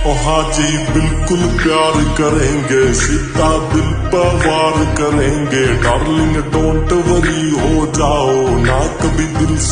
ओ हाँ जी बिल्कुल प्यार करेंगे, सीता दिल पर वार करेंगे। डार्लिंग डोंट वरी हो जाओ ना कभी दिल से